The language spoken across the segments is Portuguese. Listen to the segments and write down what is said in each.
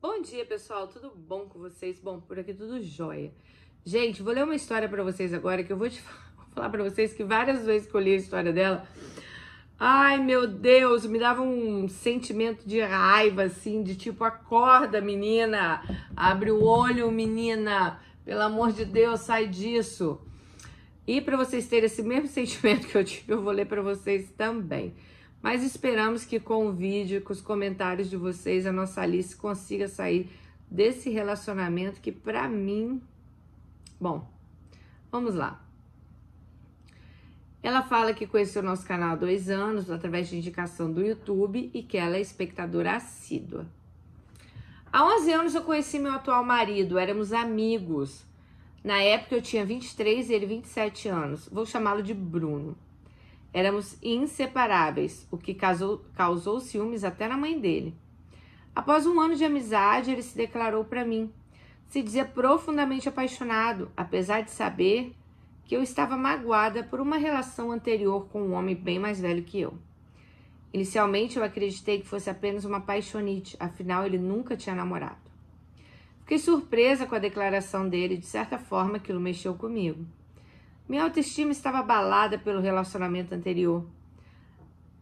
Bom dia, pessoal. Tudo bom com vocês? Bom, por aqui tudo jóia. Gente, vou ler uma história para vocês agora que eu vou te falar para vocês que várias vezes que eu li a história dela, ai meu Deus, me dava um sentimento de raiva assim, de tipo acorda, menina, abre o olho, menina, pelo amor de Deus, sai disso. E para vocês terem esse mesmo sentimento que eu tive, eu vou ler para vocês também. Mas esperamos que com o vídeo, com os comentários de vocês, a nossa Alice consiga sair desse relacionamento que para mim, bom, vamos lá. Ela fala que conheceu nosso canal há dois anos, através de indicação do YouTube, e que ela é espectadora assídua. Há 11 anos eu conheci meu atual marido, éramos amigos. Na época eu tinha 23 e ele 27 anos. Vou chamá-lo de Bruno. Éramos inseparáveis, o que causou, causou ciúmes até na mãe dele. Após um ano de amizade, ele se declarou para mim. Se dizia profundamente apaixonado, apesar de saber que eu estava magoada por uma relação anterior com um homem bem mais velho que eu. Inicialmente eu acreditei que fosse apenas uma paixonite, afinal ele nunca tinha namorado. Fiquei surpresa com a declaração dele, de certa forma aquilo mexeu comigo. Minha autoestima estava abalada pelo relacionamento anterior,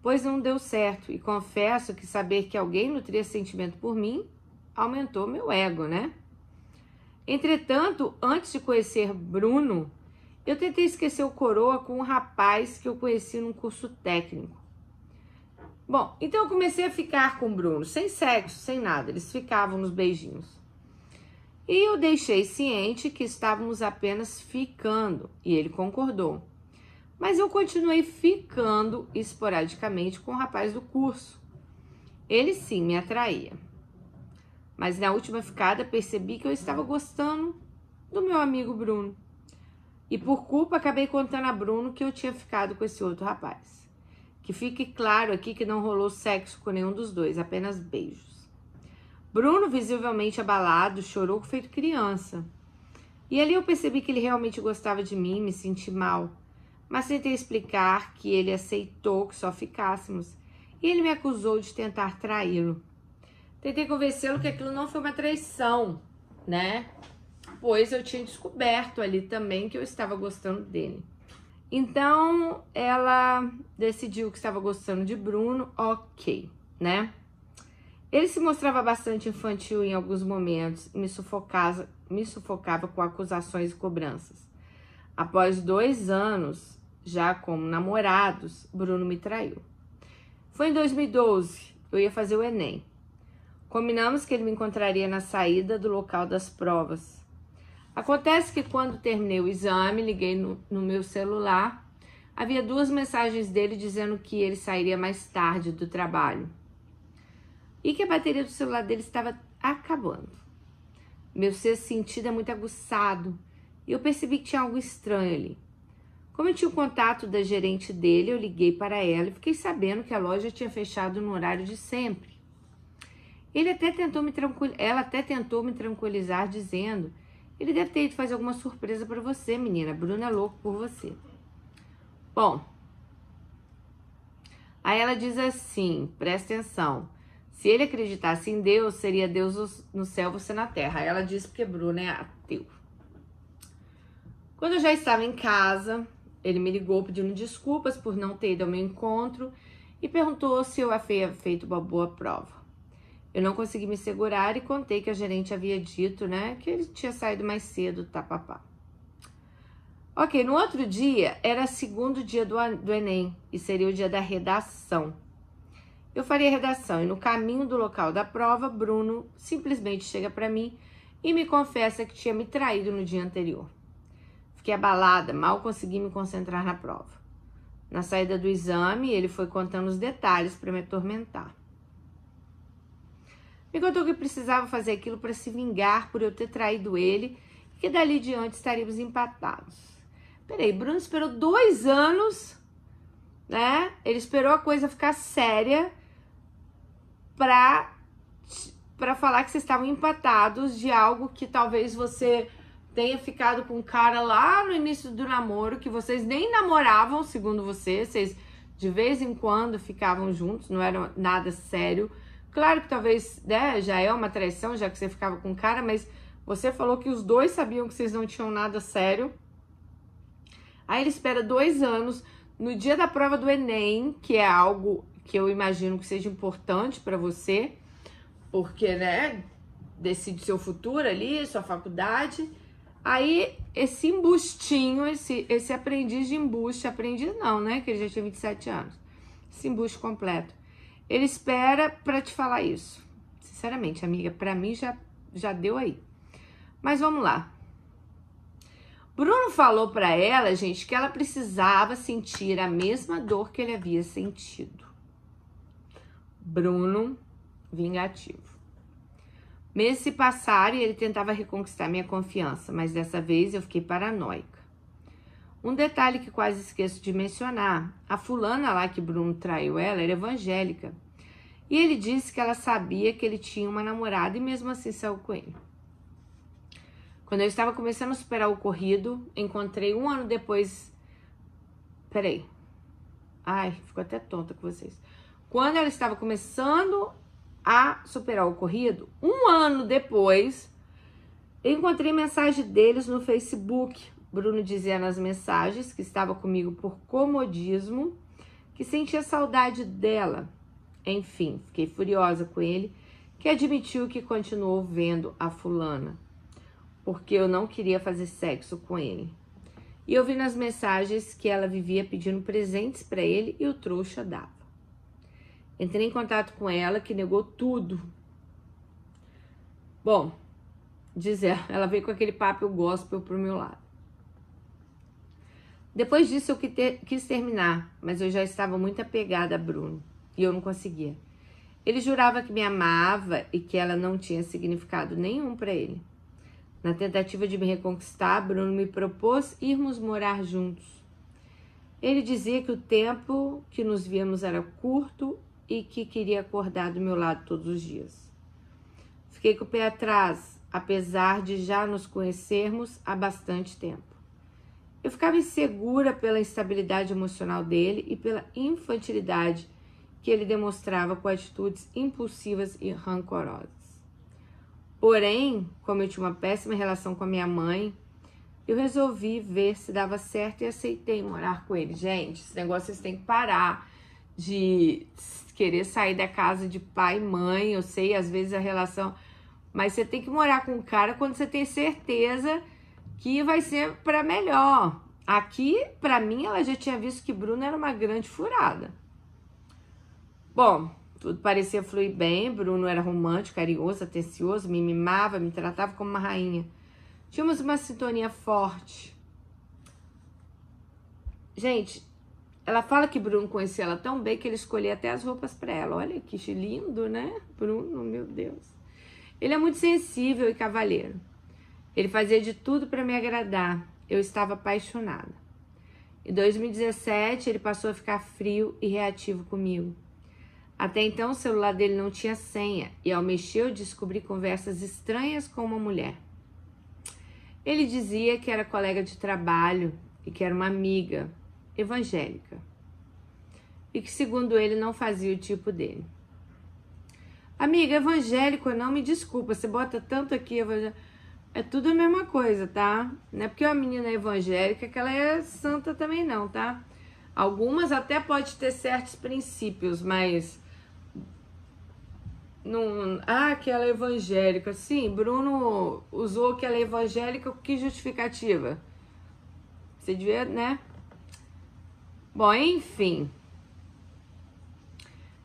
pois não deu certo, e confesso que saber que alguém nutria sentimento por mim aumentou meu ego, né? Entretanto, antes de conhecer Bruno, eu tentei esquecer o coroa com um rapaz que eu conheci num curso técnico. Bom, então eu comecei a ficar com o Bruno, sem sexo, sem nada, eles ficavam nos beijinhos. E eu deixei ciente que estávamos apenas ficando, e ele concordou. Mas eu continuei ficando esporadicamente com o rapaz do curso. Ele sim me atraía. Mas na última ficada percebi que eu estava gostando do meu amigo Bruno. E por culpa acabei contando a Bruno que eu tinha ficado com esse outro rapaz. Que fique claro aqui que não rolou sexo com nenhum dos dois, apenas beijos. Bruno, visivelmente abalado, chorou feito criança. E ali eu percebi que ele realmente gostava de mim, me senti mal. Mas tentei explicar que ele aceitou que só ficássemos. E ele me acusou de tentar traí-lo. Tentei convencê-lo que aquilo não foi uma traição, né? Pois eu tinha descoberto ali também que eu estava gostando dele. Então ela decidiu que estava gostando de Bruno, ok, né? Ele se mostrava bastante infantil em alguns momentos e me sufocava, me sufocava com acusações e cobranças. Após dois anos, já como namorados, Bruno me traiu. Foi em 2012, eu ia fazer o Enem. Combinamos que ele me encontraria na saída do local das provas. Acontece que quando terminei o exame, liguei no, no meu celular. Havia duas mensagens dele dizendo que ele sairia mais tarde do trabalho e que a bateria do celular dele estava acabando. Meu sexto sentido é muito aguçado e eu percebi que tinha algo estranho ali. Como eu tinha o contato da gerente dele, eu liguei para ela e fiquei sabendo que a loja tinha fechado no horário de sempre. Ele até tentou me ela até tentou me tranquilizar dizendo: "Ele deve ter ido fazer alguma surpresa para você, menina. Bruno é louco por você." Bom, aí ela diz assim: "Presta atenção. Se ele acreditasse em Deus, seria Deus no céu, você na terra. Ela disse porque Bruno é ateu. Quando eu já estava em casa, ele me ligou pedindo desculpas por não ter ido ao meu encontro e perguntou se eu havia feito uma boa prova. Eu não consegui me segurar e contei que a gerente havia dito, né, que ele tinha saído mais cedo, tá, papá. Ok, no outro dia era segundo dia do, do Enem e seria o dia da redação. Eu faria redação e no caminho do local da prova, Bruno simplesmente chega para mim e me confessa que tinha me traído no dia anterior. Fiquei abalada, mal consegui me concentrar na prova. Na saída do exame, ele foi contando os detalhes para me atormentar. Me contou que precisava fazer aquilo para se vingar por eu ter traído ele e que dali diante estaríamos empatados. Peraí, Bruno esperou dois anos, né? Ele esperou a coisa ficar séria para para falar que vocês estavam empatados de algo que talvez você tenha ficado com um cara lá no início do namoro que vocês nem namoravam, segundo você, vocês de vez em quando ficavam juntos, não era nada sério. Claro que talvez né, já é uma traição, já que você ficava com o cara, mas você falou que os dois sabiam que vocês não tinham nada sério. Aí ele espera dois anos. No dia da prova do Enem, que é algo que eu imagino que seja importante para você, porque, né, decide seu futuro ali, sua faculdade. Aí, esse embustinho, esse, esse aprendiz de embuste, aprendiz não, né, que ele já tinha 27 anos, esse embuste completo, ele espera para te falar isso. Sinceramente, amiga, para mim já, já deu aí. Mas vamos lá. Bruno falou para ela, gente, que ela precisava sentir a mesma dor que ele havia sentido. Bruno, vingativo. Meses se passaram e ele tentava reconquistar minha confiança, mas dessa vez eu fiquei paranoica. Um detalhe que quase esqueço de mencionar: a fulana lá que Bruno traiu ela era evangélica. E ele disse que ela sabia que ele tinha uma namorada e mesmo assim saiu com ele. Quando eu estava começando a superar o ocorrido, encontrei um ano depois. Peraí. Ai, ficou até tonta com vocês. Quando ela estava começando a superar o ocorrido, um ano depois, encontrei mensagem deles no Facebook. Bruno dizia nas mensagens que estava comigo por comodismo, que sentia saudade dela. Enfim, fiquei furiosa com ele, que admitiu que continuou vendo a fulana porque eu não queria fazer sexo com ele. E eu vi nas mensagens que ela vivia pedindo presentes para ele e o trouxa dava. Entrei em contato com ela, que negou tudo. Bom, diz ela, ela veio com aquele papo gospel pro meu lado. Depois disso eu quis terminar, mas eu já estava muito apegada a Bruno e eu não conseguia. Ele jurava que me amava e que ela não tinha significado nenhum para ele. Na tentativa de me reconquistar, Bruno me propôs irmos morar juntos. Ele dizia que o tempo que nos víamos era curto e que queria acordar do meu lado todos os dias. Fiquei com o pé atrás, apesar de já nos conhecermos há bastante tempo. Eu ficava insegura pela instabilidade emocional dele e pela infantilidade que ele demonstrava com atitudes impulsivas e rancorosas. Porém, como eu tinha uma péssima relação com a minha mãe, eu resolvi ver se dava certo e aceitei morar com ele. Gente, esse negócio vocês têm que parar de querer sair da casa de pai e mãe. Eu sei, às vezes a relação. Mas você tem que morar com o cara quando você tem certeza que vai ser para melhor. Aqui, para mim, ela já tinha visto que Bruno era uma grande furada. Bom, tudo parecia fluir bem. Bruno era romântico, carinhoso, atencioso, me mimava, me tratava como uma rainha. Tínhamos uma sintonia forte. Gente, ela fala que Bruno conhecia ela tão bem que ele escolhia até as roupas para ela. Olha que lindo, né? Bruno, meu Deus. Ele é muito sensível e cavalheiro. Ele fazia de tudo para me agradar. Eu estava apaixonada. Em 2017, ele passou a ficar frio e reativo comigo. Até então, o celular dele não tinha senha e ao mexer eu descobri conversas estranhas com uma mulher. Ele dizia que era colega de trabalho e que era uma amiga evangélica e que, segundo ele, não fazia o tipo dele. Amiga, evangélico, não me desculpa, você bota tanto aqui. É tudo a mesma coisa, tá? Não é porque uma menina é evangélica que ela é santa também, não, tá? Algumas até pode ter certos princípios, mas num, ah, que ela é evangélica. Sim, Bruno usou que ela é evangélica, que justificativa? Você devia, né? Bom, enfim.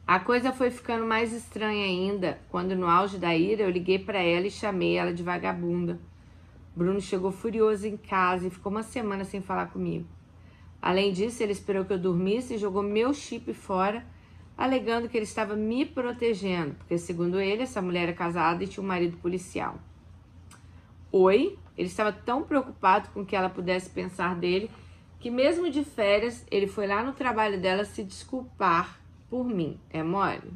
A coisa foi ficando mais estranha ainda quando, no auge da ira, eu liguei para ela e chamei ela de vagabunda. Bruno chegou furioso em casa e ficou uma semana sem falar comigo. Além disso, ele esperou que eu dormisse e jogou meu chip fora alegando que ele estava me protegendo, porque, segundo ele, essa mulher era casada e tinha um marido policial. Oi, ele estava tão preocupado com que ela pudesse pensar dele que, mesmo de férias, ele foi lá no trabalho dela se desculpar por mim. É mole?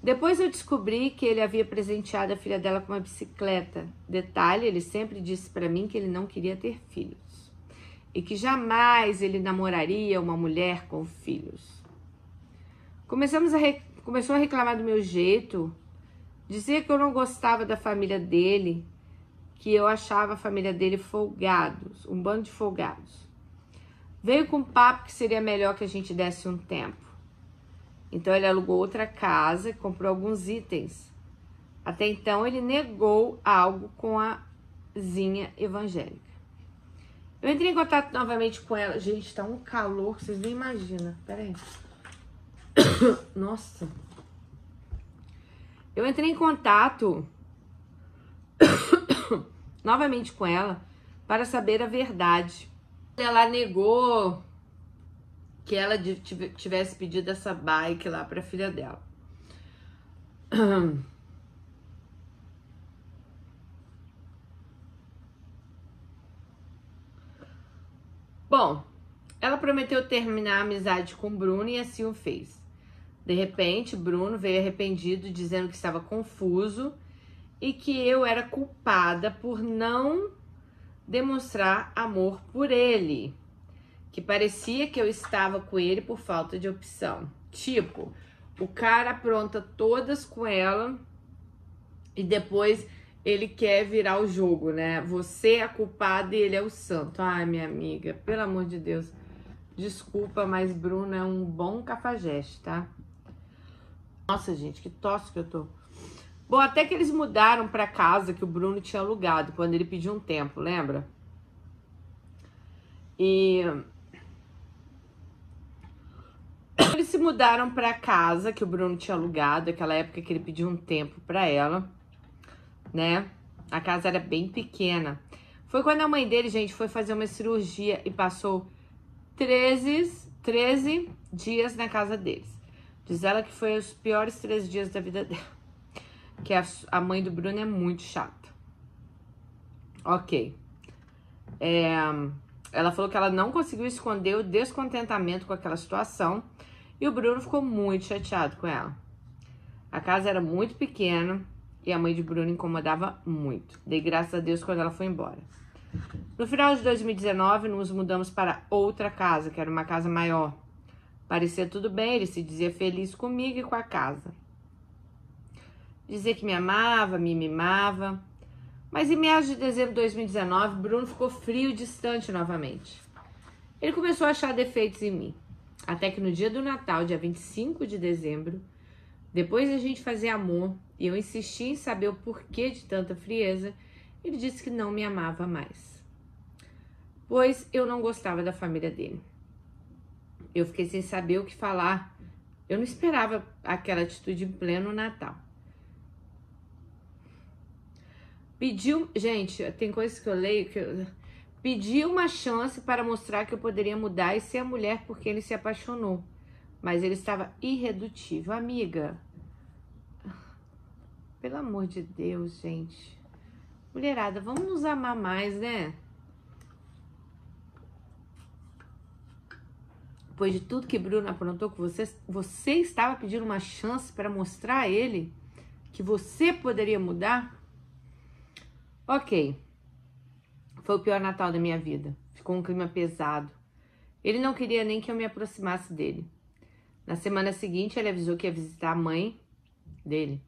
Depois eu descobri que ele havia presenteado a filha dela com uma bicicleta. Detalhe, ele sempre disse para mim que ele não queria ter filhos e que jamais ele namoraria uma mulher com filhos. Começamos a começou a reclamar do meu jeito, dizia que eu não gostava da família dele, que eu achava a família dele folgados, um bando de folgados. Veio com um papo que seria melhor que a gente desse um tempo. Então ele alugou outra casa e comprou alguns itens. Até então ele negou algo com a Zinha evangélica. Eu entrei em contato novamente com ela. Gente, tá um calor que vocês nem imaginam. Pera aí. Nossa. Eu entrei em contato novamente com ela para saber a verdade. Ela negou que ela tivesse pedido essa bike lá para a filha dela. Bom, ela prometeu terminar a amizade com Bruno e assim o fez. De repente, Bruno veio arrependido, dizendo que estava confuso e que eu era culpada por não demonstrar amor por ele. Que parecia que eu estava com ele por falta de opção. Tipo, o cara apronta todas com ela e depois ele quer virar o jogo, né? Você é a culpada e ele é o santo. Ai, minha amiga, pelo amor de Deus. Desculpa, mas Bruno é um bom cafajeste, tá? Nossa, gente, que tosse que eu tô. Bom, até que eles mudaram para casa que o Bruno tinha alugado quando ele pediu um tempo, lembra? E eles se mudaram para casa que o Bruno tinha alugado, aquela época que ele pediu um tempo para ela, né? A casa era bem pequena. Foi quando a mãe dele, gente, foi fazer uma cirurgia e passou 13, 13 dias na casa deles. Diz ela que foi os piores 13 dias da vida dela que a, a mãe do Bruno é muito chata. Ok. É, ela falou que ela não conseguiu esconder o descontentamento com aquela situação e o Bruno ficou muito chateado com ela. A casa era muito pequena e a mãe de Bruno incomodava muito. Dei graças a Deus quando ela foi embora. No final de 2019, nos mudamos para outra casa, que era uma casa maior. Parecia tudo bem, ele se dizia feliz comigo e com a casa dizer que me amava, me mimava. Mas em meados de dezembro de 2019, Bruno ficou frio e distante novamente. Ele começou a achar defeitos em mim. Até que no dia do Natal, dia 25 de dezembro, depois de a gente fazer amor e eu insisti em saber o porquê de tanta frieza, ele disse que não me amava mais. Pois eu não gostava da família dele. Eu fiquei sem saber o que falar. Eu não esperava aquela atitude em pleno Natal. Pediu, gente, tem coisas que eu leio que eu, pediu uma chance para mostrar que eu poderia mudar e ser a mulher por quem ele se apaixonou. Mas ele estava irredutível, amiga. Pelo amor de Deus, gente. Mulherada, vamos nos amar mais, né? Depois de tudo que Bruno aprontou com você, você estava pedindo uma chance para mostrar a ele que você poderia mudar? Ok. Foi o pior Natal da minha vida. Ficou um clima pesado. Ele não queria nem que eu me aproximasse dele. Na semana seguinte, ele avisou que ia visitar a mãe dele.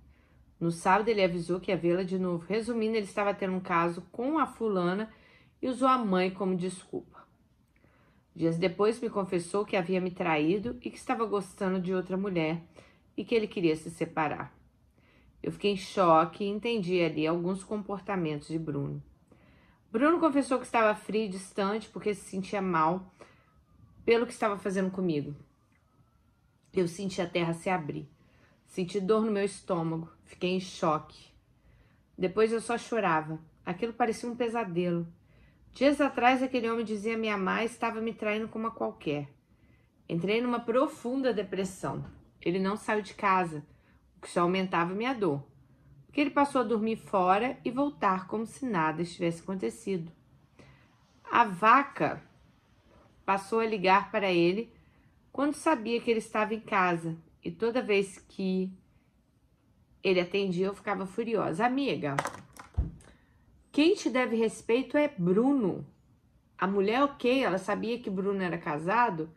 No sábado, ele avisou que ia vê-la de novo. Resumindo, ele estava tendo um caso com a fulana e usou a mãe como desculpa. Dias depois, me confessou que havia me traído e que estava gostando de outra mulher e que ele queria se separar. Eu fiquei em choque e entendi ali alguns comportamentos de Bruno. Bruno confessou que estava frio e distante porque se sentia mal pelo que estava fazendo comigo. Eu senti a terra se abrir. Senti dor no meu estômago. Fiquei em choque. Depois eu só chorava. Aquilo parecia um pesadelo. Dias atrás, aquele homem dizia me amar e estava me traindo como a qualquer. Entrei numa profunda depressão. Ele não saiu de casa que só aumentava minha dor, porque ele passou a dormir fora e voltar como se nada estivesse acontecido. A vaca passou a ligar para ele quando sabia que ele estava em casa, e toda vez que ele atendia, eu ficava furiosa. Amiga, quem te deve respeito é Bruno. A mulher, ok, ela sabia que Bruno era casado,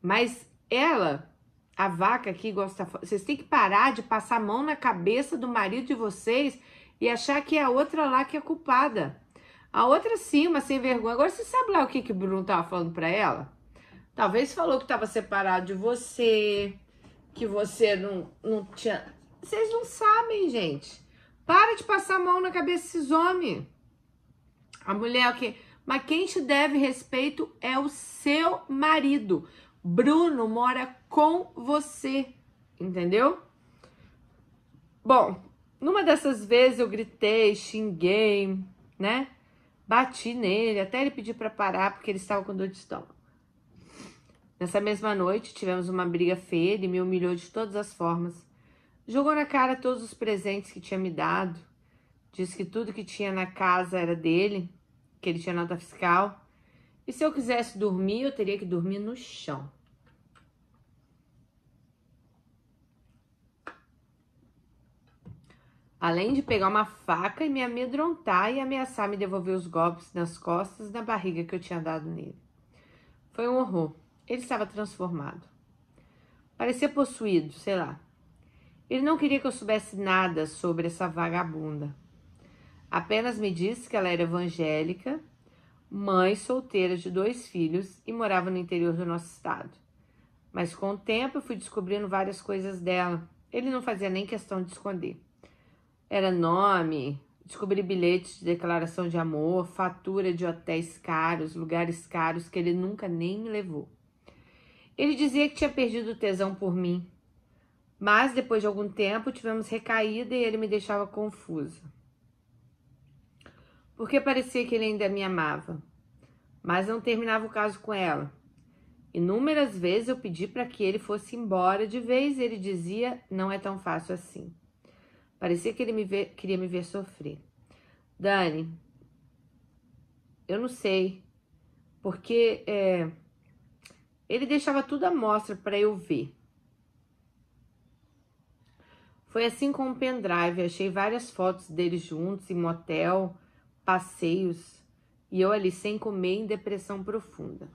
mas ela a vaca aqui gosta. Vocês têm que parar de passar a mão na cabeça do marido de vocês e achar que é a outra lá que é culpada. A outra sim, uma sem vergonha. Agora você sabe lá o que, que o Bruno tava falando para ela? Talvez falou que tava separado de você, que você não, não tinha. Vocês não sabem, gente. Para de passar a mão na cabeça desses homens. A mulher o? Mas quem te deve respeito é o seu marido. Bruno mora com você, entendeu? Bom, numa dessas vezes eu gritei, xinguei, né? Bati nele, até ele pedir para parar porque ele estava com dor de estômago. Nessa mesma noite tivemos uma briga feia, ele me humilhou de todas as formas. Jogou na cara todos os presentes que tinha me dado. Disse que tudo que tinha na casa era dele, que ele tinha nota fiscal. E se eu quisesse dormir, eu teria que dormir no chão. Além de pegar uma faca e me amedrontar e ameaçar me devolver os golpes nas costas e na barriga que eu tinha dado nele. Foi um horror. Ele estava transformado. Parecia possuído, sei lá. Ele não queria que eu soubesse nada sobre essa vagabunda. Apenas me disse que ela era evangélica mãe solteira de dois filhos e morava no interior do nosso estado. Mas com o tempo eu fui descobrindo várias coisas dela. Ele não fazia nem questão de esconder. Era nome, descobri bilhetes de declaração de amor, fatura de hotéis caros, lugares caros que ele nunca nem me levou. Ele dizia que tinha perdido o tesão por mim, mas depois de algum tempo tivemos recaída e ele me deixava confusa porque parecia que ele ainda me amava, mas não terminava o caso com ela. Inúmeras vezes eu pedi para que ele fosse embora de vez e ele dizia: não é tão fácil assim. Parecia que ele me queria me ver sofrer. Dani, eu não sei, porque é, ele deixava tudo à mostra para eu ver. Foi assim com o pendrive, achei várias fotos deles juntos em motel, passeios e eu ali sem comer em depressão profunda.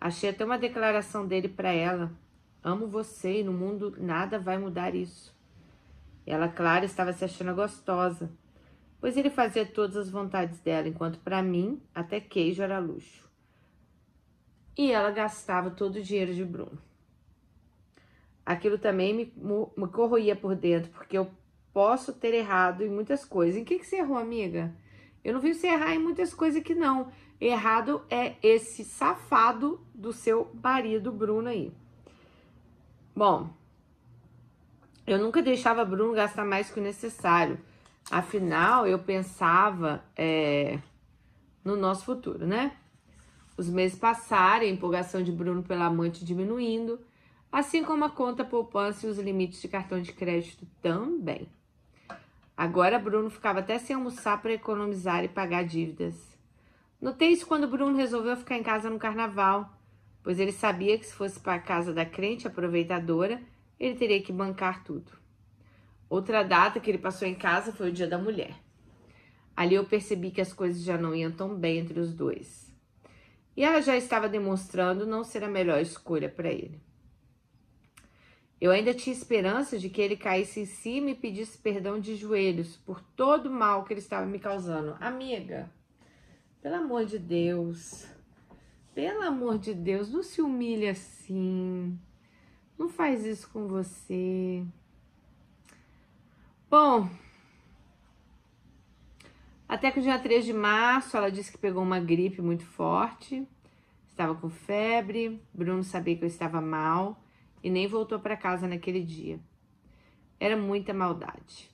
Achei até uma declaração dele para ela: Amo você e no mundo nada vai mudar isso. Ela, claro, estava se achando gostosa, pois ele fazia todas as vontades dela, enquanto para mim até queijo era luxo. E ela gastava todo o dinheiro de Bruno. Aquilo também me, me corroía por dentro, porque eu posso ter errado em muitas coisas. Em que, que você errou, amiga? Eu não vi você errar em muitas coisas que não. Errado é esse safado do seu marido, Bruno, aí. Bom, eu nunca deixava Bruno gastar mais que o necessário. Afinal, eu pensava é, no nosso futuro, né? Os meses passaram, a empolgação de Bruno pela amante diminuindo, assim como a conta poupança e os limites de cartão de crédito também. Agora Bruno ficava até sem almoçar para economizar e pagar dívidas. Notei isso quando Bruno resolveu ficar em casa no carnaval, pois ele sabia que se fosse para a casa da crente aproveitadora, ele teria que bancar tudo. Outra data que ele passou em casa foi o Dia da Mulher. Ali eu percebi que as coisas já não iam tão bem entre os dois. E ela já estava demonstrando não ser a melhor escolha para ele. Eu ainda tinha esperança de que ele caísse em cima e pedisse perdão de joelhos por todo o mal que ele estava me causando. Amiga, pelo amor de Deus, pelo amor de Deus, não se humilhe assim. Não faz isso com você. Bom, até que o dia 3 de março ela disse que pegou uma gripe muito forte, estava com febre, Bruno sabia que eu estava mal e nem voltou para casa naquele dia. Era muita maldade.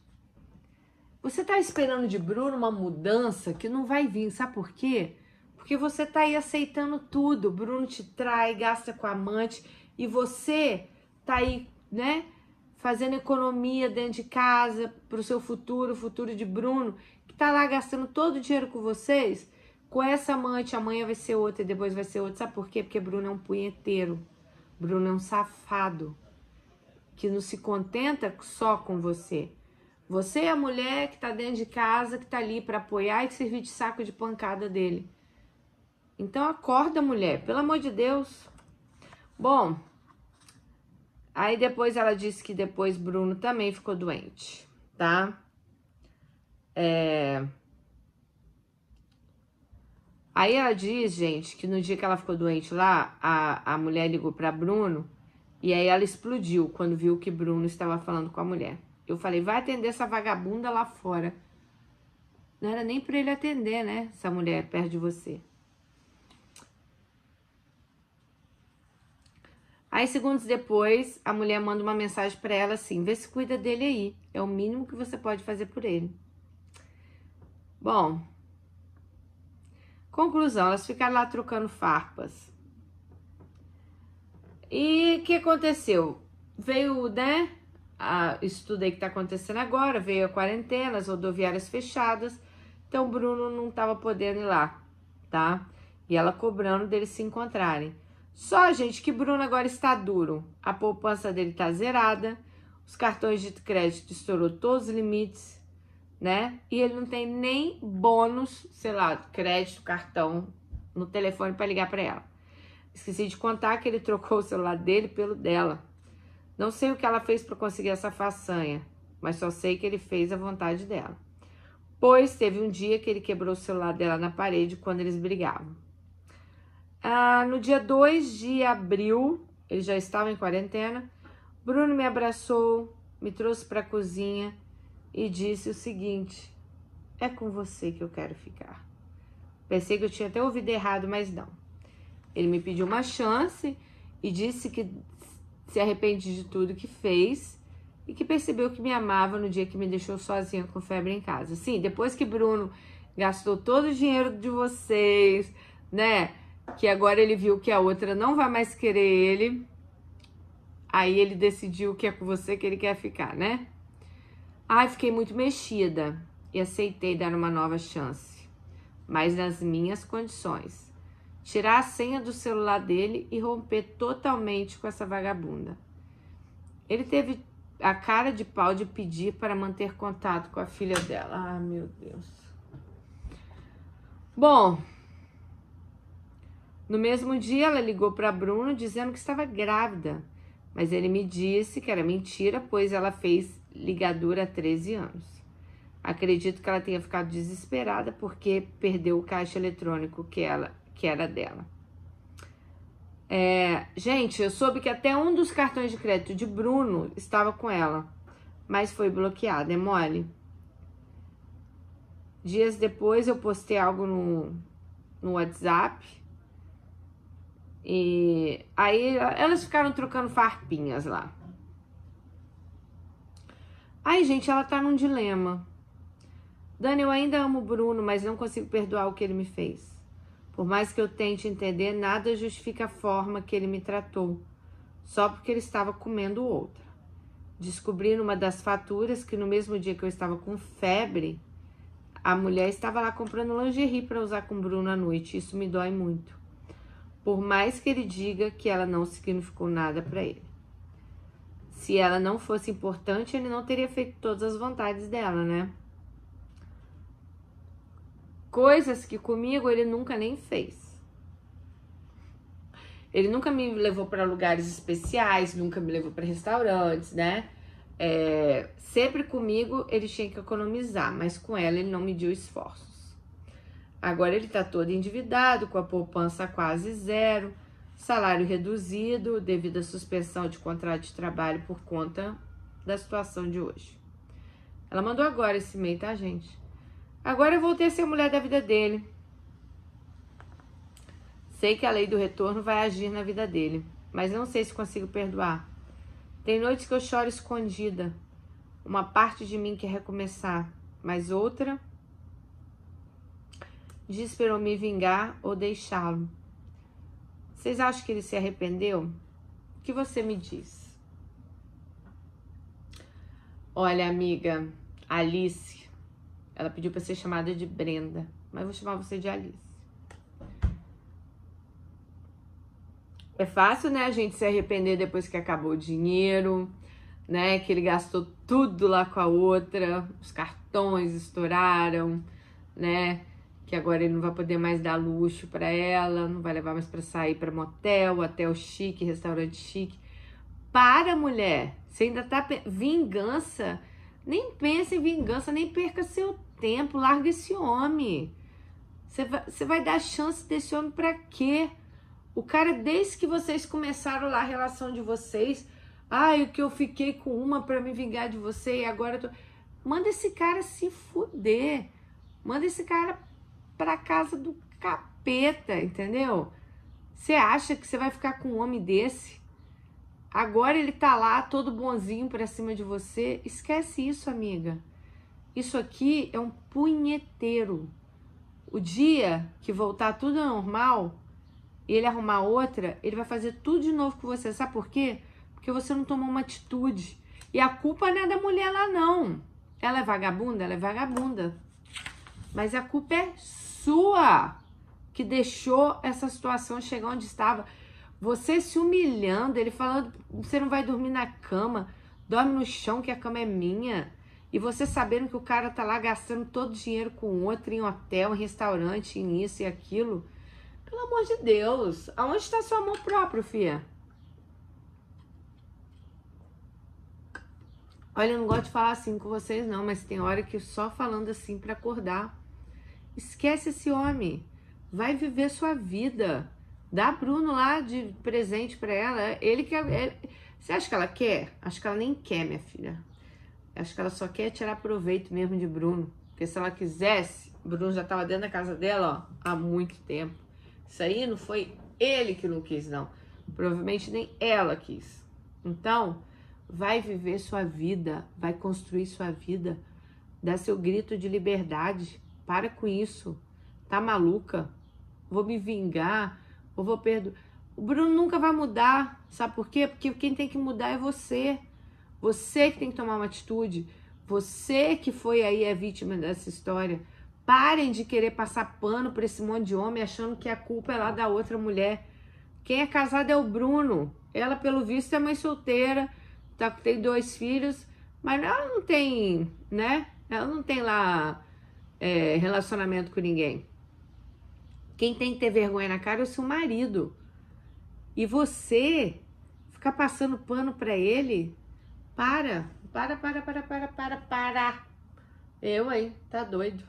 Você está esperando de Bruno uma mudança que não vai vir, sabe por quê? Porque você está aí aceitando tudo. Bruno te trai, gasta com amante e você está aí, né, fazendo economia dentro de casa para o seu futuro, o futuro de Bruno, que está lá gastando todo o dinheiro com vocês. Com essa amante, amanhã vai ser outra e depois vai ser outra. Sabe por quê? Porque Bruno é um punheteiro. Bruno é um safado que não se contenta só com você. Você é a mulher que tá dentro de casa, que tá ali para apoiar e servir de saco de pancada dele. Então acorda, mulher, pelo amor de Deus. Bom, Aí depois ela disse que depois Bruno também ficou doente, tá? É... Aí ela diz, gente, que no dia que ela ficou doente lá, a, a mulher ligou para Bruno e aí ela explodiu quando viu que Bruno estava falando com a mulher. Eu falei, vai atender essa vagabunda lá fora. Não era nem para ele atender, né? Essa mulher perto de você. Aí, segundos depois, a mulher manda uma mensagem para ela assim: vê se cuida dele aí. É o mínimo que você pode fazer por ele. Bom, conclusão: elas ficaram lá trocando farpas. E o que aconteceu? Veio, né? A, isso aí que tá acontecendo agora, veio a quarentena, as rodoviárias fechadas. Então, Bruno não tava podendo ir lá, tá? E ela cobrando deles se encontrarem. Só, gente, que Bruno agora está duro. A poupança dele tá zerada, os cartões de crédito estourou todos os limites, né? E ele não tem nem bônus, sei lá, crédito, cartão no telefone para ligar para ela. Esqueci de contar que ele trocou o celular dele pelo dela. Não sei o que ela fez para conseguir essa façanha, mas só sei que ele fez a vontade dela. Pois teve um dia que ele quebrou o celular dela na parede quando eles brigavam. Ah, no dia 2 de abril, ele já estava em quarentena, Bruno me abraçou, me trouxe para a cozinha e disse o seguinte: É com você que eu quero ficar. Pensei que eu tinha até ouvido errado, mas não. Ele me pediu uma chance e disse que se arrepende de tudo que fez e que percebeu que me amava no dia que me deixou sozinha com febre em casa. Sim, depois que Bruno gastou todo o dinheiro de vocês, né? que agora ele viu que a outra não vai mais querer ele, aí ele decidiu que é com você que ele quer ficar, né? Ai, fiquei muito mexida e aceitei dar uma nova chance, mas nas minhas condições. Tirar a senha do celular dele e romper totalmente com essa vagabunda. Ele teve a cara de pau de pedir para manter contato com a filha dela. Ah, meu Deus. Bom, no mesmo dia, ela ligou para Bruno dizendo que estava grávida, mas ele me disse que era mentira, pois ela fez ligadura há 13 anos. Acredito que ela tenha ficado desesperada porque perdeu o caixa eletrônico que, ela, que era dela. É, gente, eu soube que até um dos cartões de crédito de Bruno estava com ela, mas foi bloqueado, é mole. Dias depois eu postei algo no, no WhatsApp e aí elas ficaram trocando farpinhas lá. Aí, gente, ela tá num dilema. Dani, eu ainda amo o Bruno, mas não consigo perdoar o que ele me fez. Por mais que eu tente entender, nada justifica a forma que ele me tratou, só porque ele estava comendo outra. Descobri numa das faturas que no mesmo dia que eu estava com febre, a mulher estava lá comprando lingerie para usar com o Bruno à noite. Isso me dói muito por mais que ele diga que ela não significou nada para ele. Se ela não fosse importante, ele não teria feito todas as vontades dela, né? Coisas que comigo ele nunca nem fez. Ele nunca me levou para lugares especiais, nunca me levou para restaurantes, né? É, sempre comigo ele tinha que economizar, mas com ela ele não mediu esforços. Agora ele está todo endividado, com a poupança quase zero, salário reduzido devido à suspensão de contrato de trabalho por conta da situação de hoje. Ela mandou agora esse e-mail, tá, gente? Agora eu voltei a ser mulher da vida dele. Sei que a lei do retorno vai agir na vida dele, mas não sei se consigo perdoar. Tem noites que eu choro escondida. Uma parte de mim quer recomeçar, mas outra diz me vingar ou deixá-lo. Vocês acham que ele se arrependeu? O que você me diz? Olha, amiga, Alice, ela pediu para ser chamada de Brenda, mas vou chamar você de Alice. É fácil, né, a gente se arrepender depois que acabou o dinheiro, né, que ele gastou tudo lá com a outra, os cartões estouraram, né? Que agora ele não vai poder mais dar luxo para ela, não vai levar mais para sair para motel, hotel chique, restaurante chique. Para, mulher. Você ainda tá. Vingança. Nem pense em vingança, nem perca seu tempo. Larga esse homem. Você vai, você vai dar chance desse homem para quê? O cara, desde que vocês começaram lá a relação de vocês, ai, o que eu fiquei com uma para me vingar de você e agora eu tô. Manda esse cara se fuder. Manda esse cara pra casa do capeta, entendeu? Você acha que você vai ficar com um homem desse? Agora ele tá lá todo bonzinho pra cima de você. Esquece isso, amiga. Isso aqui é um punheteiro. O dia que voltar tudo normal e ele arrumar outra, ele vai fazer tudo de novo com você. Sabe por quê? Porque você não tomou uma atitude. E a culpa não é da mulher lá, não. Ela é vagabunda? Ela é vagabunda. Mas a culpa é sua que deixou essa situação chegar onde estava. Você se humilhando, ele falando, você não vai dormir na cama, dorme no chão que a cama é minha. E você sabendo que o cara tá lá gastando todo o dinheiro com outro em hotel, em restaurante, em isso e aquilo. Pelo amor de Deus, aonde está seu amor próprio, filha? Olha, eu não gosto de falar assim com vocês, não, mas tem hora que só falando assim para acordar. Esquece esse homem. Vai viver sua vida. Dá Bruno lá de presente para ela. Ele quer. Ele... Você acha que ela quer? Acho que ela nem quer, minha filha. Acho que ela só quer tirar proveito mesmo de Bruno. Porque se ela quisesse, Bruno já tava dentro da casa dela, ó, há muito tempo. Isso aí não foi ele que não quis, não. Provavelmente nem ela quis. Então, vai viver sua vida, vai construir sua vida, dá seu grito de liberdade. Para com isso. Tá maluca? Vou me vingar, ou vou perdoar. O Bruno nunca vai mudar. Sabe por quê? Porque quem tem que mudar é você. Você que tem que tomar uma atitude. Você que foi aí a vítima dessa história. Parem de querer passar pano para esse monte de homem achando que a culpa é lá da outra mulher. Quem é casado é o Bruno. Ela, pelo visto, é mãe solteira tá, tem dois filhos, mas ela não tem, né? Ela não tem lá é, relacionamento com ninguém. Quem tem que ter vergonha na cara é o seu marido. E você ficar passando pano para ele, para, para, para, para, para, para, para. Eu aí, tá doido.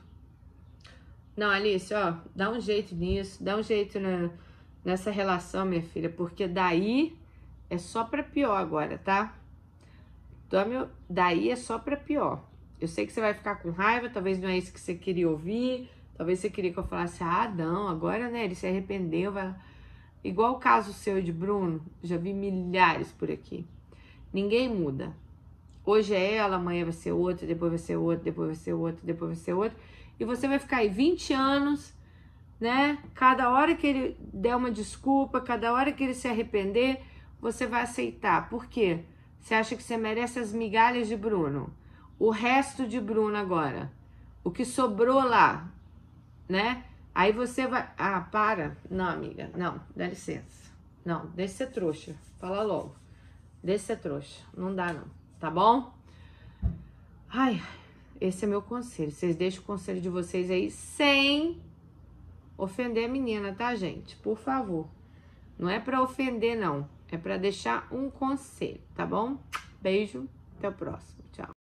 Não, Alice, ó, dá um jeito nisso, dá um jeito na, nessa relação, minha filha, porque daí é só para pior agora, tá? Então, daí é só para pior. Eu sei que você vai ficar com raiva, talvez não é isso que você queria ouvir, talvez você queria que eu falasse, ah, não, agora, né, ele se arrependeu, vai... Igual o caso seu de Bruno, já vi milhares por aqui. Ninguém muda. Hoje é ela, amanhã vai ser outra, depois vai ser outra, depois vai ser outra, depois vai ser outra. E você vai ficar aí 20 anos, né? Cada hora que ele der uma desculpa, cada hora que ele se arrepender, você vai aceitar. Por quê? Você acha que você merece as migalhas de Bruno? O resto de Bruno agora. O que sobrou lá, né? Aí você vai. Ah, para. Não, amiga. Não, dá licença. Não, deixa ser trouxa. Fala logo. Deixa ser trouxa. Não dá, não. Tá bom? Ai, esse é meu conselho. Vocês deixam o conselho de vocês aí sem ofender a menina, tá, gente? Por favor. Não é para ofender, não. É para deixar um conselho, tá bom? Beijo, até o próximo. Tchau.